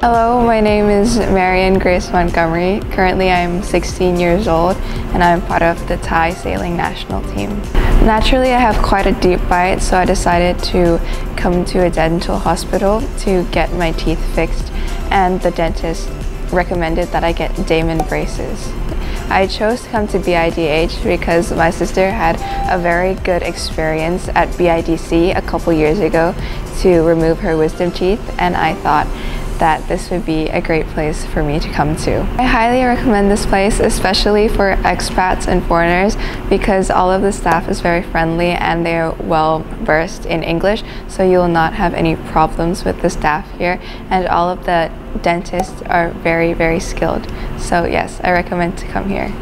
Hello, my name is Marian Grace Montgomery. Currently I'm 16 years old and I'm part of the Thai sailing national team. Naturally I have quite a deep bite so I decided to come to a dental hospital to get my teeth fixed and the dentist recommended that I get Damon braces. I chose to come to BIDH because my sister had a very good experience at BIDC a couple years ago to remove her wisdom teeth and I thought that this would be a great place for me to come to. I highly recommend this place, especially for expats and foreigners, because all of the staff is very friendly and they're well versed in English, so you will not have any problems with the staff here, and all of the dentists are very, very skilled. So yes, I recommend to come here.